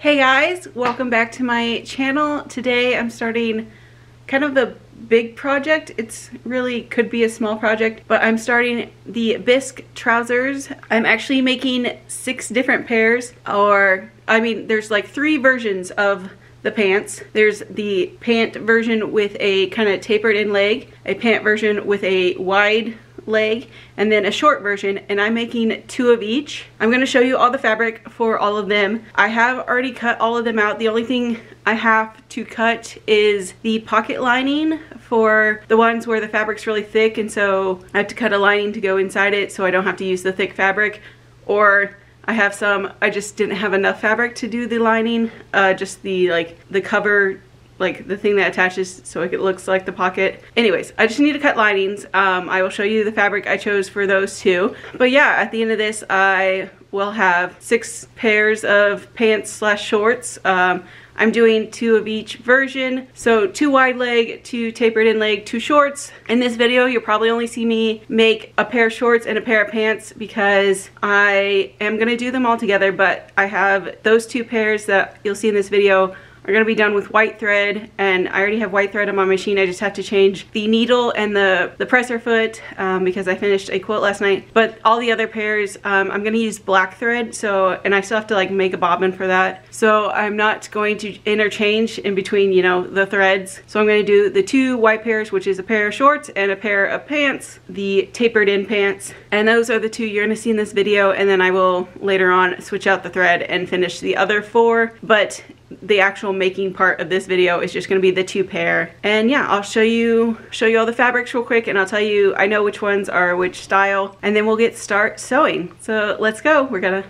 Hey guys, welcome back to my channel. Today I'm starting kind of a big project. It's really could be a small project, but I'm starting the bisque trousers. I'm actually making six different pairs or I mean there's like three versions of the pants. There's the pant version with a kind of tapered in leg, a pant version with a wide leg and then a short version and I'm making two of each. I'm going to show you all the fabric for all of them. I have already cut all of them out. The only thing I have to cut is the pocket lining for the ones where the fabric's really thick and so I have to cut a lining to go inside it so I don't have to use the thick fabric or I have some, I just didn't have enough fabric to do the lining, uh, just the like the cover like the thing that attaches so it looks like the pocket. Anyways, I just need to cut linings. Um, I will show you the fabric I chose for those two. But yeah, at the end of this, I will have six pairs of pants slash shorts. Um, I'm doing two of each version. So two wide leg, two tapered in leg, two shorts. In this video, you'll probably only see me make a pair of shorts and a pair of pants because I am gonna do them all together, but I have those two pairs that you'll see in this video are to be done with white thread and I already have white thread on my machine. I just have to change the needle and the, the presser foot um, because I finished a quilt last night. But all the other pairs, um, I'm to use black thread. So, and I still have to like make a bobbin for that. So I'm not going to interchange in between, you know, the threads. So I'm to do the two white pairs, which is a pair of shorts and a pair of pants, the tapered in pants. And those are the two you're to see in this video. And then I will later on switch out the thread and finish the other four. But the actual making part of this video is just going to be the two pair. And yeah I'll show you show you all the fabrics real quick and I'll tell you I know which ones are which style and then we'll get start sewing. So let's go. We're gonna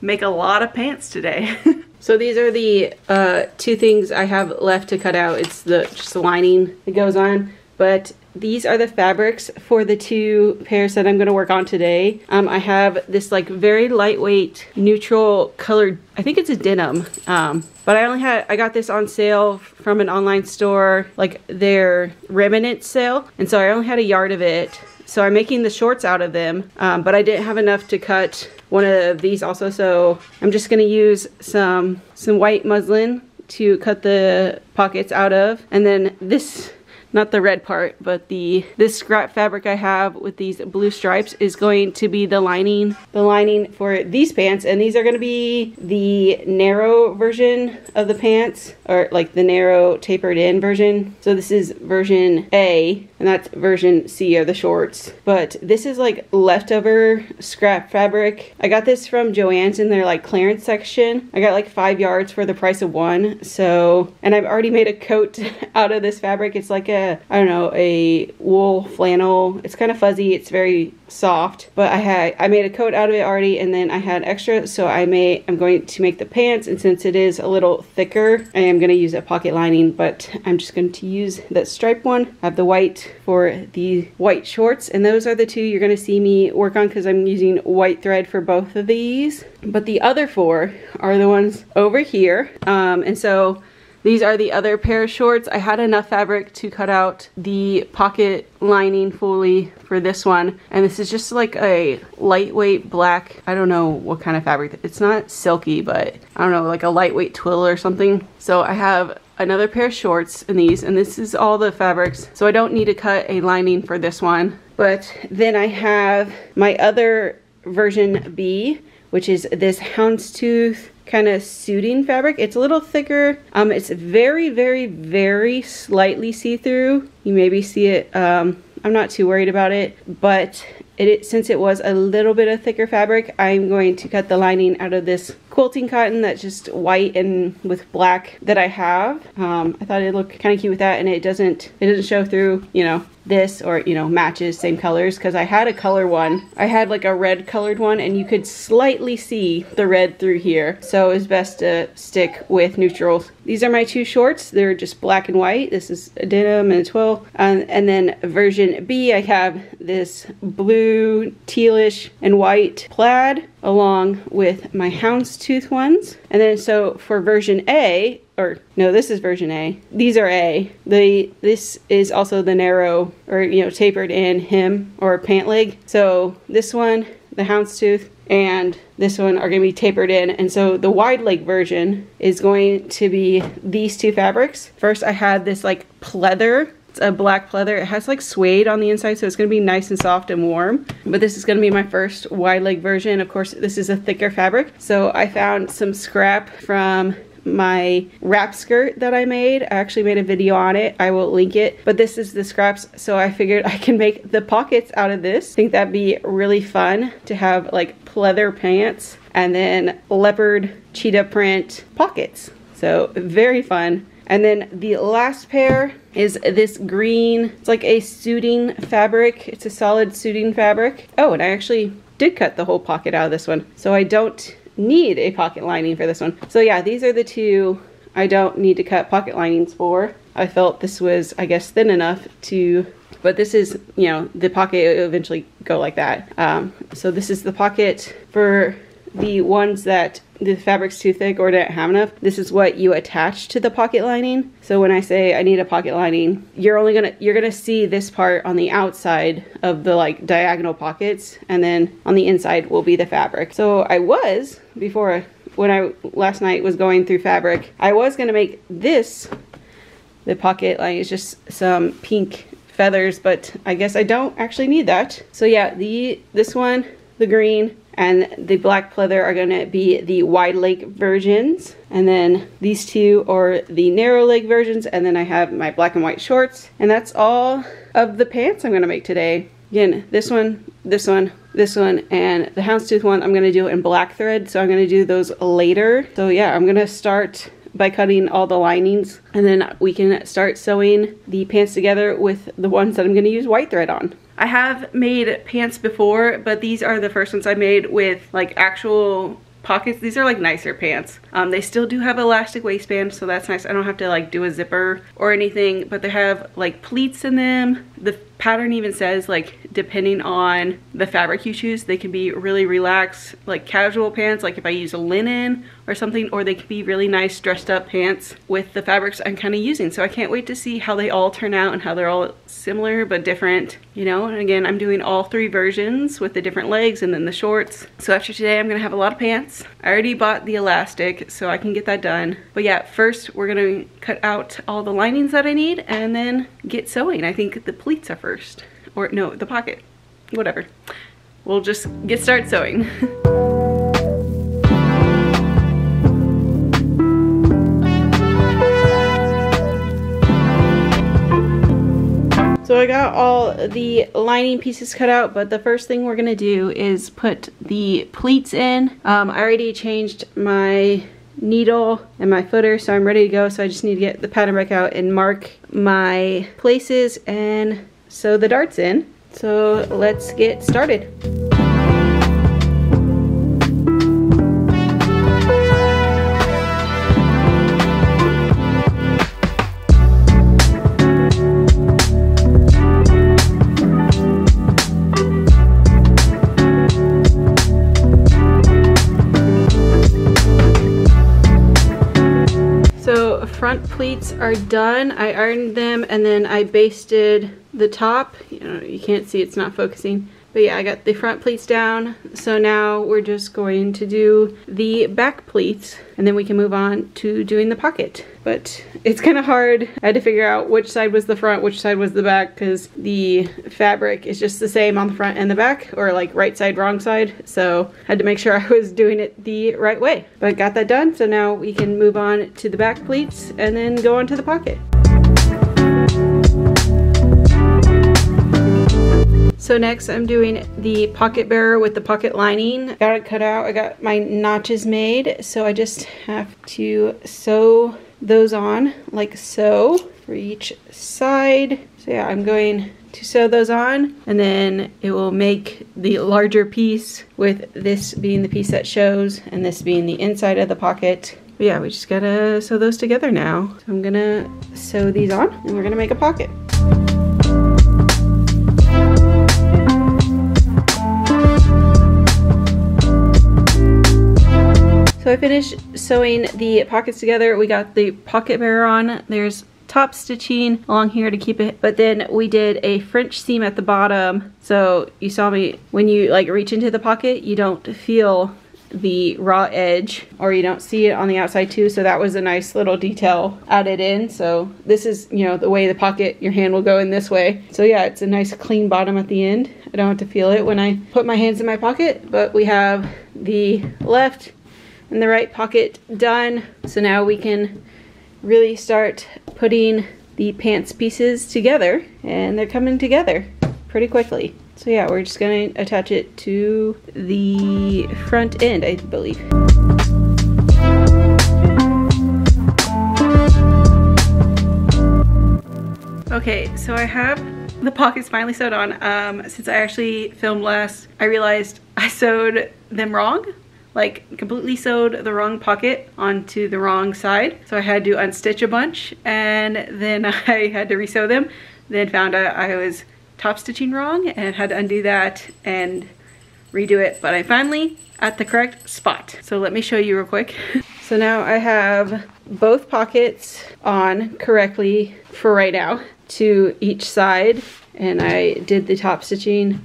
make a lot of pants today. So these are the uh, two things I have left to cut out. It's the just the lining that goes on but these are the fabrics for the two pairs that I'm going to work on today. Um, I have this like very lightweight neutral colored, I think it's a denim, um, but I only had, I got this on sale from an online store, like their remnant sale. And so I only had a yard of it. So I'm making the shorts out of them, um, but I didn't have enough to cut one of these also. So I'm just going to use some, some white muslin to cut the pockets out of. And then this not the red part, but the this scrap fabric I have with these blue stripes is going to be the lining, the lining for these pants. And these are going to be the narrow version of the pants, or like the narrow tapered in version. So this is version A, and that's version C are the shorts. But this is like leftover scrap fabric. I got this from Joann's in their like clearance section. I got like five yards for the price of one. So, and I've already made a coat out of this fabric. It's like a I don't know, a wool flannel. It's kind of fuzzy. It's very soft, but I had I made a coat out of it already, and then I had extra, so I made I'm going to make the pants, and since it is a little thicker, I am going to use a pocket lining, but I'm just going to use that stripe one. I have the white for the white shorts, and those are the two you're going to see me work on because I'm using white thread for both of these. But the other four are the ones over here, um, and so these are the other pair of shorts. I had enough fabric to cut out the pocket lining fully for this one. And this is just like a lightweight black, I don't know what kind of fabric. It's not silky, but I don't know, like a lightweight twill or something. So I have another pair of shorts in these and this is all the fabrics so I don't need to cut a lining for this one but then I have my other version B which is this houndstooth kind of suiting fabric. It's a little thicker. Um, it's very, very, very slightly see-through. You maybe see it. Um, I'm not too worried about it, but it, since it was a little bit of thicker fabric, I'm going to cut the lining out of this quilting cotton that's just white and with black that I have. Um, I thought it looked kind of cute with that and it doesn't, it doesn't show through, you know, this or you know matches same colors because I had a color one. I had like a red colored one and you could slightly see the red through here. So it's best to stick with neutrals these are my two shorts. They're just black and white. This is a denim and a twill. Um, and then version B I have this blue tealish and white plaid along with my houndstooth ones and then so for version A or no, this is version A. These are A. The this is also the narrow or you know tapered in hem or pant leg. So this one, the houndstooth, and this one are going to be tapered in. And so the wide leg version is going to be these two fabrics. First, I had this like pleather it's a black pleather. It has like suede on the inside, so it's gonna be nice and soft and warm. But this is gonna be my first wide leg version. Of course, this is a thicker fabric. So I found some scrap from my wrap skirt that I made. I actually made a video on it. I will link it. But this is the scraps, so I figured I can make the pockets out of this. I think that'd be really fun to have like pleather pants and then leopard cheetah print pockets. So very fun. And then the last pair is this green, it's like a suiting fabric. It's a solid suiting fabric. Oh, and I actually did cut the whole pocket out of this one. So I don't need a pocket lining for this one. So yeah, these are the two I don't need to cut pocket linings for. I felt this was, I guess, thin enough to, but this is, you know, the pocket will eventually go like that. Um, so this is the pocket for the ones that the fabric's too thick or didn't have enough, this is what you attach to the pocket lining. So when I say I need a pocket lining, you're only gonna, you're gonna see this part on the outside of the like diagonal pockets and then on the inside will be the fabric. So I was, before, when I last night was going through fabric, I was gonna make this, the pocket lining is just some pink feathers, but I guess I don't actually need that. So yeah, the this one, the green, and the black pleather are going to be the wide leg versions and then these two are the narrow leg versions and then I have my black and white shorts and that's all of the pants I'm going to make today. Again, this one, this one, this one, and the houndstooth one I'm going to do in black thread so I'm going to do those later. So yeah, I'm going to start by cutting all the linings and then we can start sewing the pants together with the ones that I'm going to use white thread on. I have made pants before, but these are the first ones I made with like actual pockets. These are like nicer pants. Um, they still do have elastic waistband, so that's nice. I don't have to like do a zipper or anything, but they have like pleats in them. The pattern even says like depending on the fabric you choose, they can be really relaxed, like casual pants, like if I use a linen or something, or they can be really nice dressed up pants with the fabrics I'm kind of using. So I can't wait to see how they all turn out and how they're all similar but different, you know? And again, I'm doing all three versions with the different legs and then the shorts. So after today, I'm gonna have a lot of pants. I already bought the elastic, so I can get that done. But yeah, first we're gonna cut out all the linings that I need and then get sewing. I think the pleats are first. Or no, the pocket, whatever. We'll just get started sewing. So I got all the lining pieces cut out, but the first thing we're gonna do is put the pleats in. Um, I already changed my needle and my footer, so I'm ready to go. So I just need to get the pattern back out and mark my places and sew the darts in. So let's get started. So front pleats are done. I ironed them and then I basted the top. You know, you can't see it's not focusing. But yeah, I got the front pleats down. So now we're just going to do the back pleats and then we can move on to doing the pocket. But it's kind of hard. I had to figure out which side was the front, which side was the back because the fabric is just the same on the front and the back or like right side, wrong side. So I had to make sure I was doing it the right way. But got that done. So now we can move on to the back pleats and then go on to the pocket. So next I'm doing the pocket bearer with the pocket lining. Got it cut out, I got my notches made. So I just have to sew those on like so for each side. So yeah, I'm going to sew those on and then it will make the larger piece with this being the piece that shows and this being the inside of the pocket. But yeah, we just gotta sew those together now. So I'm gonna sew these on and we're gonna make a pocket. So I finished sewing the pockets together. We got the pocket bearer on. There's top stitching along here to keep it. But then we did a French seam at the bottom. So you saw me, when you like reach into the pocket, you don't feel the raw edge or you don't see it on the outside too so that was a nice little detail added in so this is you know the way the pocket your hand will go in this way so yeah it's a nice clean bottom at the end I don't have to feel it when I put my hands in my pocket but we have the left and the right pocket done so now we can really start putting the pants pieces together and they're coming together pretty quickly so yeah, we're just gonna attach it to the front end, I believe. Okay, so I have the pockets finally sewed on. Um, since I actually filmed last, I realized I sewed them wrong like completely sewed the wrong pocket onto the wrong side. So I had to unstitch a bunch and then I had to resew them. Then found out I was top stitching wrong and had to undo that and redo it. But I finally at the correct spot. So let me show you real quick. so now I have both pockets on correctly for right now to each side and I did the top stitching.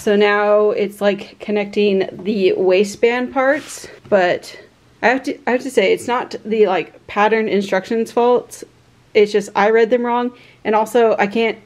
So now it's like connecting the waistband parts, but I have to I have to say it's not the like pattern instructions fault. It's just I read them wrong and also I can't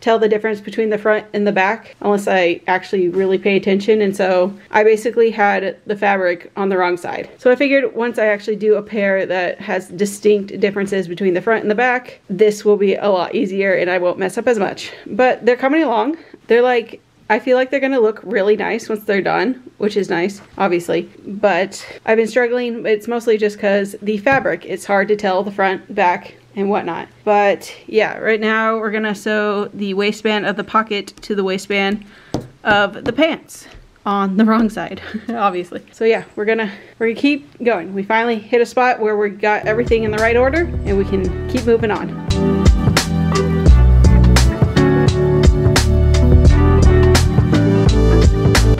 tell the difference between the front and the back unless I actually really pay attention and so I basically had the fabric on the wrong side. So I figured once I actually do a pair that has distinct differences between the front and the back, this will be a lot easier and I won't mess up as much. But they're coming along. They're like I feel like they're gonna look really nice once they're done, which is nice, obviously. But I've been struggling, it's mostly just because the fabric, it's hard to tell the front, back, and whatnot. But yeah, right now we're gonna sew the waistband of the pocket to the waistband of the pants on the wrong side, obviously. So yeah, we're gonna we're gonna keep going. We finally hit a spot where we got everything in the right order and we can keep moving on.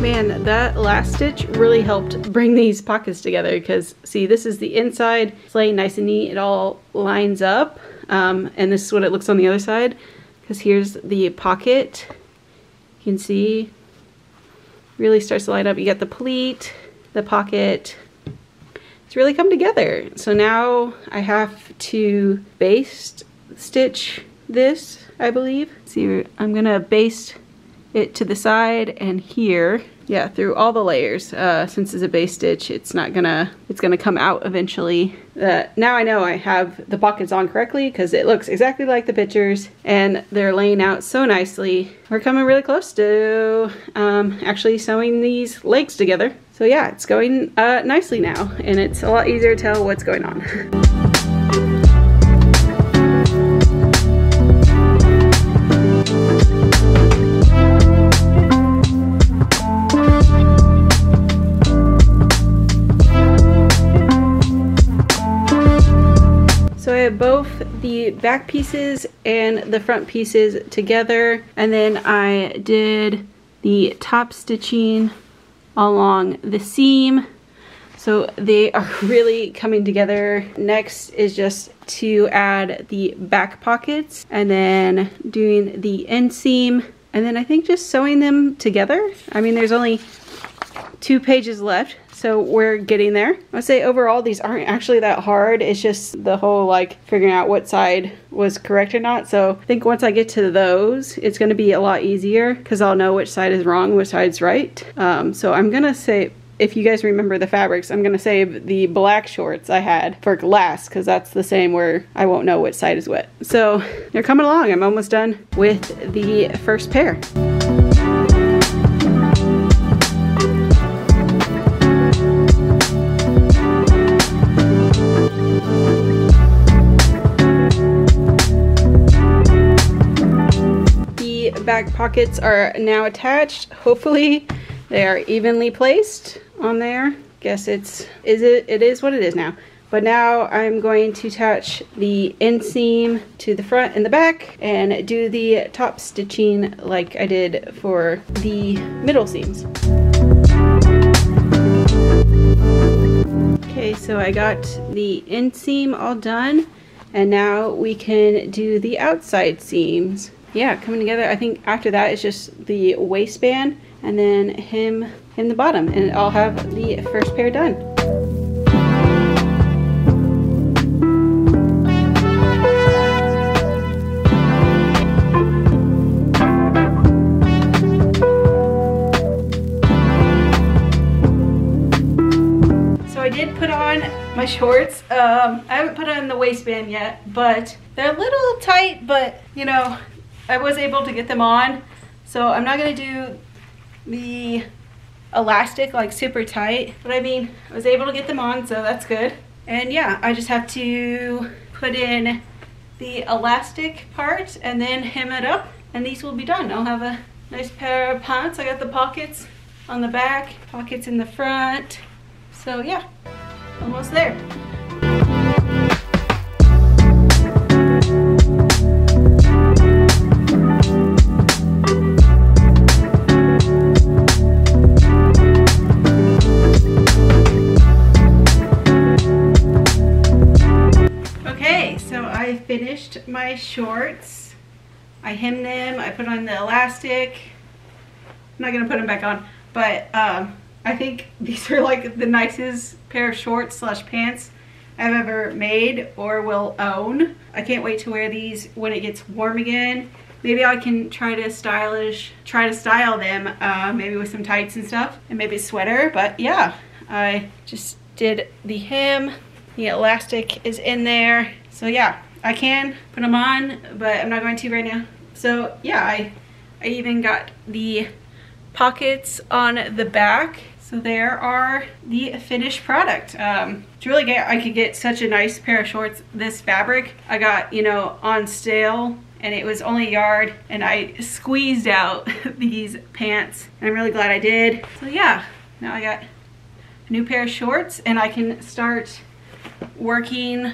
Man, that last stitch really helped bring these pockets together because see, this is the inside. It's laying nice and neat. It all lines up. Um, and this is what it looks on the other side because here's the pocket. You can see really starts to line up. You got the pleat, the pocket. It's really come together. So now I have to baste stitch this, I believe. See, I'm gonna baste it to the side and here yeah through all the layers. Uh, since it's a baste stitch it's not gonna it's gonna come out eventually. Uh, now I know I have the pockets on correctly because it looks exactly like the pictures and they're laying out so nicely. We're coming really close to um, actually sewing these legs together. So yeah it's going uh, nicely now and it's a lot easier to tell what's going on both the back pieces and the front pieces together and then I did the top stitching along the seam so they are really coming together. Next is just to add the back pockets and then doing the inseam and then I think just sewing them together. I mean there's only two pages left so we're getting there. I'd say overall these aren't actually that hard. It's just the whole like figuring out what side was correct or not. So I think once I get to those, it's going to be a lot easier because I'll know which side is wrong, which side's right. Um, so I'm going to say if you guys remember the fabrics, I'm going to save the black shorts I had for last because that's the same where I won't know which side is what. So they're coming along. I'm almost done with the first pair. Back pockets are now attached. Hopefully they are evenly placed on there. Guess it's, is it, it is what it is now. But now I'm going to attach the inseam to the front and the back and do the top stitching like I did for the middle seams. Okay, so I got the inseam all done And now we can do the outside seams. Yeah, coming together. I think after that it's just the waistband and then him in the bottom and I'll have the first pair done. So I did put on my shorts. Um, I haven't put on the waistband yet, but they're a little tight, but you know, I was able to get them on. So I'm not gonna do the elastic like super tight, but I mean, I was able to get them on, so that's good. And yeah, I just have to put in the elastic part and then hem it up and these will be done. I'll have a nice pair of pants. I got the pockets on the back, pockets in the front. So yeah, almost there. My shorts. I hemmed them, I put on the elastic. I'm not gonna put them back on, but um, I think these are like the nicest pair of shorts slash pants I've ever made or will own. I can't wait to wear these when it gets warm again. Maybe I can try to stylish, try to style them, uh, maybe with some tights and stuff, and maybe a sweater, but yeah, I just did the hem. The elastic is in there. So yeah, I can put them on, but I'm not going to right now. So yeah, I, I even got the pockets on the back so there are the finished product. Um, to really get, I could get such a nice pair of shorts. This fabric I got, you know, on sale and it was only a yard and I squeezed out these pants. I'm really glad I did. So yeah, now I got a new pair of shorts and I can start working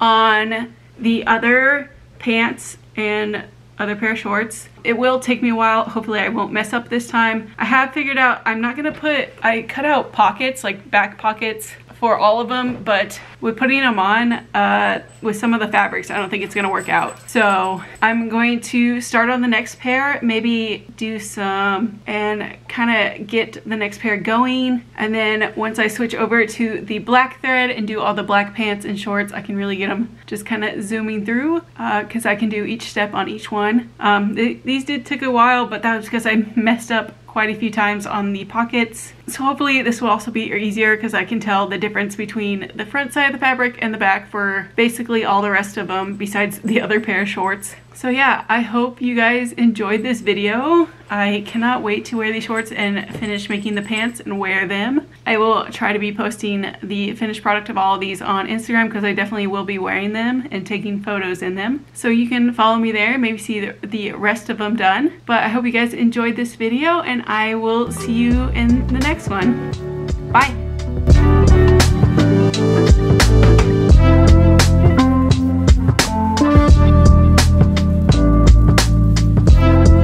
on the other pants and other pair of shorts. It will take me a while. Hopefully I won't mess up this time. I have figured out I'm not gonna put, I cut out pockets, like back pockets for all of them, but with putting them on uh, with some of the fabrics, I don't think it's gonna work out. So I'm going to start on the next pair, maybe do some and kind of get the next pair going. And then once I switch over to the black thread and do all the black pants and shorts, I can really get them just kind of zooming through because uh, I can do each step on each one. Um, th these did take a while, but that was because I messed up quite a few times on the pockets. So hopefully this will also be easier because I can tell the difference between the front side of the fabric and the back for basically all the rest of them besides the other pair of shorts. So yeah, I hope you guys enjoyed this video. I cannot wait to wear these shorts and finish making the pants and wear them. I will try to be posting the finished product of all of these on Instagram because I definitely will be wearing them and taking photos in them. So you can follow me there, and maybe see the, the rest of them done. But I hope you guys enjoyed this video and I will see you in the next one. Bye!